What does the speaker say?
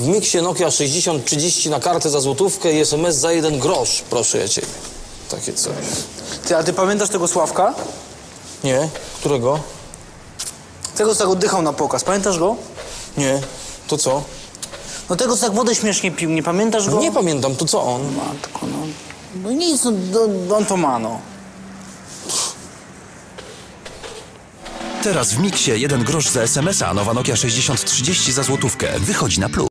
W miksie Nokia 6030 na kartę za złotówkę i SMS za jeden grosz, proszę ja ciebie. Takie coś. Ty, a ty pamiętasz tego Sławka? Nie? Którego? Tego, co tak oddychał na pokaz. Pamiętasz go? Nie. To co? No tego, co tak wodę śmiesznie pił. Nie pamiętasz go? No nie pamiętam, to co on? Matko, no. No nic, no, do, on to ma, no. Teraz w miksie 1 grosz za SMS-a, nowa Nokia 6030 za złotówkę. Wychodzi na plus.